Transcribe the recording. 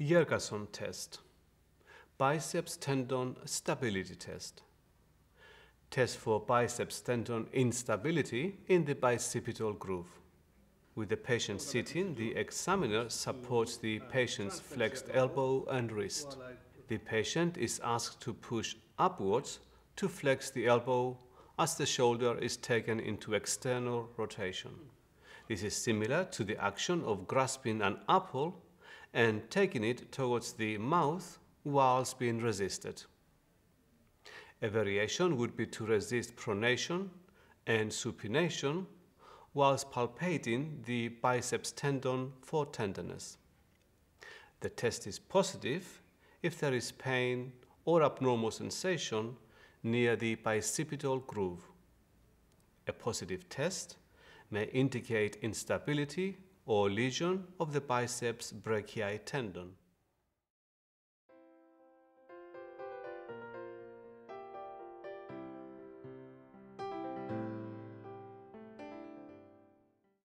Yergason test. Biceps tendon stability test. Test for biceps tendon instability in the bicipital groove. With the patient sitting, the examiner supports the patient's flexed elbow and wrist. The patient is asked to push upwards to flex the elbow as the shoulder is taken into external rotation. This is similar to the action of grasping an apple and taking it towards the mouth whilst being resisted. A variation would be to resist pronation and supination whilst palpating the biceps tendon for tenderness. The test is positive if there is pain or abnormal sensation near the bicipital groove. A positive test may indicate instability or lesion of the biceps brachii tendon.